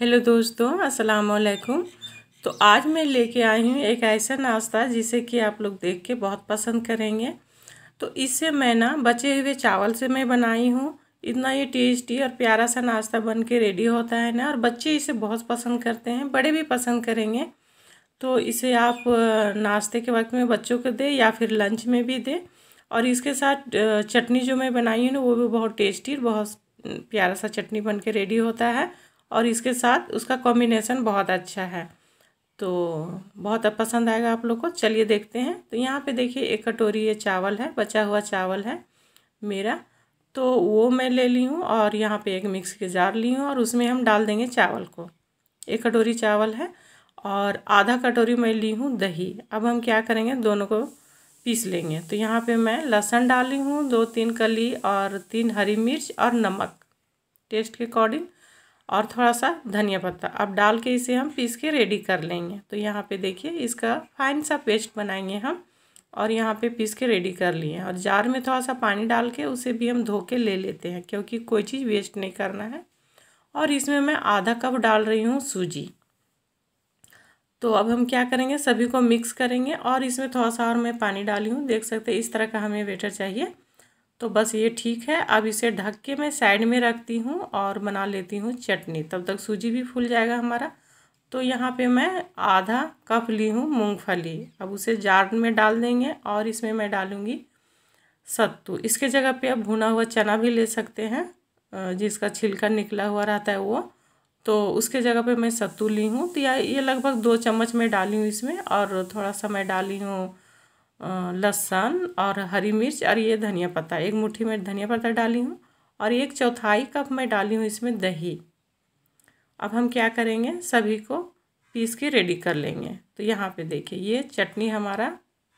Hello दोस्तों अस्सलाम वालेकुम तो आज मैं लेके आई हूँ एक ऐसा नाश्ता जिसे कि आप लोग देख के बहुत पसंद करेंगे। तो इससे मैं ना बचे हुए चावल से मैं बनाई हूँ। इतना ये टेस्टी और प्यारा सा नाश्ता बन के रेडी होता है ना, और बच्चे इसे बहुत पसंद करते हैं, बड़े भी पसंद करेंगे। तो इसे आप नाश्ते के वक्त में बच्चों को दें या फिर लंच में भी दें। और इसके साथ चटनी जो मैं बनाई हूँ ना, वो भी बहुत टेस्टी और बहुत प्यारा सा चटनी बन के रेडी होता है। और इसके साथ उसका कॉम्बिनेशन बहुत अच्छा है। तो बहुत पसंद आएगा आप लोग को। चलिए देखते हैं। तो यहाँ पे देखिए, एक कटोरी ये चावल है, बचा हुआ चावल है मेरा। तो वो मैं ले ली हूँ और यहाँ पे एक मिक्स के जार ली हूँ और उसमें हम डाल देंगे चावल को। एक कटोरी चावल है और आधा कटोरी मैं ली हूँ दही। अब हम क्या करेंगे? दोनों को पीस लेंगे। तो यहाँ पे मैं लहसुन डाली हूँ, दो तीन कली और तीन हरी मिर्च और नमक। टेस्ट के अकॉर्डिंग और थोड़ा सा धनिया पत्ता। अब डाल के इसे हम पीस के रेडी कर लेंगे। तो यहाँ पे देखिए, इसका फाइन सा पेस्ट बनाएँगे हम और यहाँ पे पीस के रेडी कर लिए और जार में थोड़ा सा पानी डाल के उसे भी हम धो के ले लेते हैं, क्योंकि कोई चीज़ वेस्ट नहीं करना है। और इसमें मैं आधा कप डाल रही हूँ सूजी। तो अब हम क्या करेंगे, सभी को मिक्स करेंगे और इसमें थोड़ा सा और मैं पानी डाली हूँ। देख सकते हैं, इस तरह का हमें वेटर चाहिए। तो बस ये ठीक है। अब इसे ढक के मैं साइड में रखती हूँ और बना लेती हूँ चटनी। तब तक सूजी भी फूल जाएगा हमारा। तो यहाँ पे मैं आधा कप ली हूँ मूंगफली। अब उसे जार में डाल देंगे और इसमें मैं डालूँगी सत्तू। इसके जगह पे अब भुना हुआ चना भी ले सकते हैं जिसका छिलका निकला हुआ रहता है वो। तो उसके जगह पे मैं सत्तू ली हूँ। तो ये लगभग दो चम्मच मैं डाली हूँ इसमें और थोड़ा सा मैं डाली हूँ लहसुन और हरी मिर्च और ये धनिया पत्ता। एक मुट्ठी में धनिया पत्ता डाली हूँ और एक चौथाई कप मैं डाली हूँ इसमें दही। अब हम क्या करेंगे? सभी को पीस के रेडी कर लेंगे। तो यहाँ पे देखिए, ये चटनी हमारा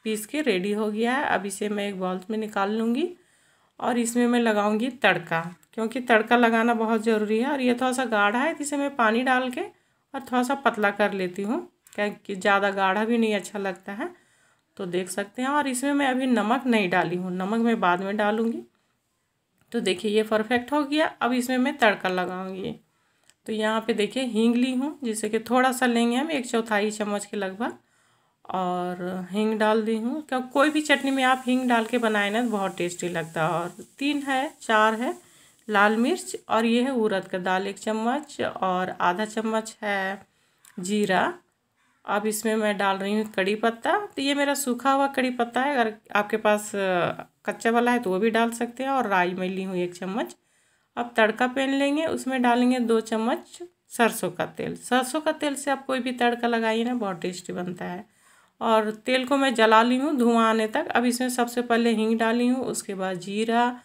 पीस के रेडी हो गया है। अब इसे मैं एक बॉल में निकाल लूँगी और इसमें मैं लगाऊँगी तड़का, क्योंकि तड़का लगाना बहुत ज़रूरी है। और ये थोड़ा सा गाढ़ा है, इसे मैं पानी डाल के और थोड़ा सा पतला कर लेती हूँ, क्योंकि ज़्यादा गाढ़ा भी नहीं अच्छा लगता है। तो देख सकते हैं। और इसमें मैं अभी नमक नहीं डाली हूँ, नमक मैं बाद में डालूँगी। तो देखिए, ये परफेक्ट हो गया। अब इसमें मैं तड़का लगाऊँगी। तो यहाँ पे देखिए, हींग ली हूँ जिससे कि थोड़ा सा लेंगे हम, एक चौथाई चम्मच के लगभग। और हींग डाल दी हूँ। क्या, कोई भी चटनी में आप हींग डाल के बनाए ना तो बहुत टेस्टी लगता है। और तीन है, चार है, लाल मिर्च और ये है उड़द का दाल एक चम्मच और आधा चम्मच है जीरा। अब इसमें मैं डाल रही हूँ कड़ी पत्ता। तो ये मेरा सूखा हुआ कड़ी पत्ता है। अगर आपके पास कच्चा वाला है तो वो भी डाल सकते हैं और राई मैं ली हूँ एक चम्मच। अब तड़का पेन लेंगे, उसमें डालेंगे दो चम्मच सरसों का तेल। सरसों का तेल से आप कोई भी तड़का लगाइए ना, बहुत टेस्टी बनता है। और तेल को मैं जला ली हूँ धुआँ आने तक। अब इसमें सबसे पहले हींग डाली हूँ, उसके बाद जीरा,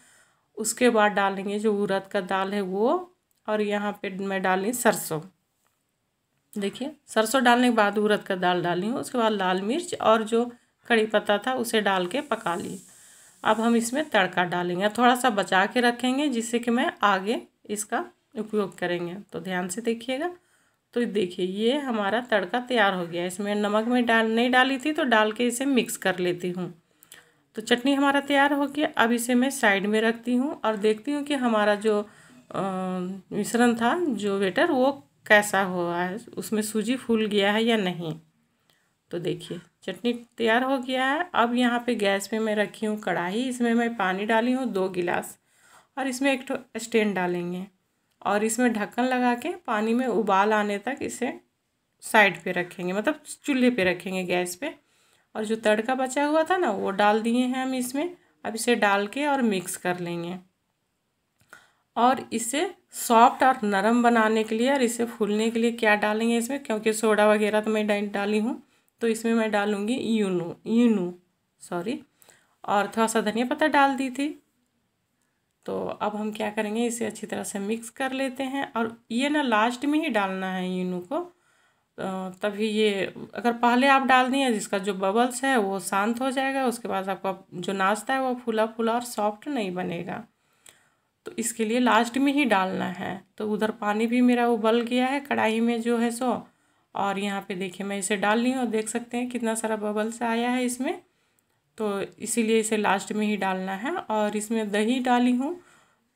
उसके बाद डालेंगे जो उड़द का दाल है वो। और यहाँ पे मैं डाली सरसों। देखिए, सरसों डालने के बाद उड़द का दाल डाली हूँ, उसके बाद लाल मिर्च और जो कड़ी पत्ता था उसे डाल के पका ली। अब हम इसमें तड़का डालेंगे। थोड़ा सा बचा के रखेंगे, जिससे कि मैं आगे इसका उपयोग करेंगे। तो ध्यान से देखिएगा। तो देखिए, ये हमारा तड़का तैयार हो गया। इसमें नमक में डाल, नहीं डाली थी तो डाल के इसे मिक्स कर लेती हूँ। तो चटनी हमारा तैयार हो गया। अब इसे मैं साइड में रखती हूँ और देखती हूँ कि हमारा जो मिश्रण था, जो वेटर, वो कैसा हुआ? है उसमें सूजी फूल गया है या नहीं? तो देखिए, चटनी तैयार हो गया है। अब यहाँ पे गैस पे मैं रखी हूँ कढ़ाई। इसमें मैं पानी डाली हूँ दो गिलास और इसमें एक तो स्टैंड डालेंगे और इसमें ढक्कन लगा के पानी में उबाल आने तक इसे साइड पे रखेंगे मतलब चूल्हे पे रखेंगे गैस पे। और जो तड़का बचा हुआ था ना, वो डाल दिए हैं हम इसमें। अब इसे डाल के और मिक्स कर लेंगे। और इसे सॉफ्ट और नरम बनाने के लिए और इसे फूलने के लिए क्या डालेंगे इसमें? क्योंकि सोडा वगैरह तो मैं डाली हूँ तो इसमें मैं डालूँगी यूनू यूनू सॉरी और थोड़ा सा धनिया पत्ता डाल दी थी। तो अब हम क्या करेंगे? इसे अच्छी तरह से मिक्स कर लेते हैं और ये ना लास्ट में ही डालना है यूनू को। तभी ये, अगर पहले आप डाल दिए, जिसका जो बबल्स है, वो शांत हो जाएगा, उसके बाद आपका जो नाश्ता है, वो फूला फूला और सॉफ्ट नहीं बनेगा। तो इसके लिए लास्ट में ही डालना है। तो उधर पानी भी मेरा उबल गया है, कढ़ाई में जो है सो। और यहाँ पे देखिए, मैं इसे डाल ली हूँ देख सकते हैं कितना सारा बबल्स आया है इसमें। तो इसीलिए इसे लास्ट में ही डालना है और इसमें दही डाली हूँ।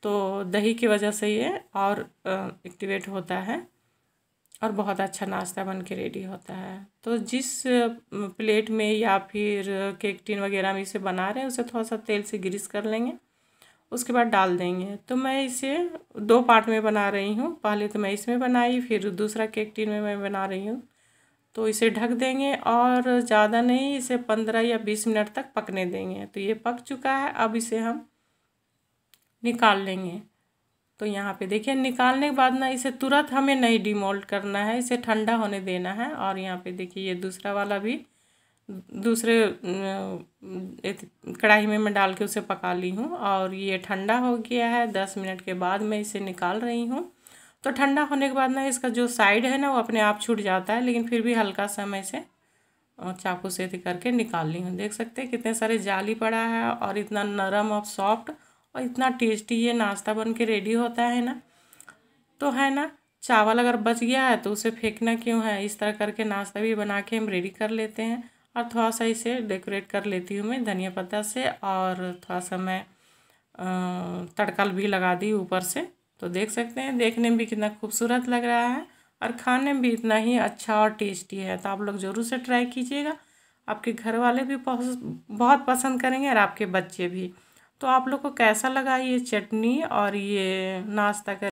तो दही की वजह से ये और एक्टिवेट होता है और बहुत अच्छा नाश्ता बन के रेडी होता है। तो जिस प्लेट में या फिर केक टिन वगैरह में इसे बना रहे हैं, उसे थोड़ा सा तेल से ग्रीस कर लेंगे। उसके बाद डाल देंगे। तो मैं इसे दो पार्ट में बना रही हूँ। पहले तो मैं इसमें बनाई, फिर दूसरा केक टिन में मैं बना रही हूँ। तो इसे ढक देंगे और ज़्यादा नहीं, इसे पंद्रह या बीस मिनट तक पकने देंगे। तो ये पक चुका है, अब इसे हम निकाल लेंगे। तो यहाँ पे देखिए, निकालने के बाद ना इसे तुरंत हमें नहीं डिमोल्ट करना है, इसे ठंडा होने देना है। और यहाँ पे देखिए, ये दूसरा वाला भी दूसरे कढ़ाई में मैं डाल के उसे पका ली हूँ और ये ठंडा हो गया है। दस मिनट के बाद मैं इसे निकाल रही हूँ। तो ठंडा होने के बाद ना इसका जो साइड है ना वो अपने आप छूट जाता है, लेकिन फिर भी हल्का सा मैं इसे चाकू से करके निकाल ली हूँ। देख सकते हैं कितने सारे जाली पड़ा है और इतना नरम और सॉफ्ट और इतना टेस्टी ये नाश्ता बन के रेडी होता है ना। तो है ना, चावल अगर बच गया है तो उसे फेंकना क्यों है? इस तरह करके नाश्ता भी बना के हम रेडी कर लेते हैं। और थोड़ा सा इसे डेकोरेट कर लेती हूँ मैं धनिया पत्ता से और थोड़ा सा मैं तड़कल भी लगा दी ऊपर से। तो देख सकते हैं, देखने में भी कितना खूबसूरत लग रहा है और खाने में भी इतना ही अच्छा और टेस्टी है। तो आप लोग ज़रूर से ट्राई कीजिएगा। आपके घर वाले भी बहुत पसंद करेंगे और आपके बच्चे भी। तो आप लोग को कैसा लगा ये चटनी और ये नाश्ता कर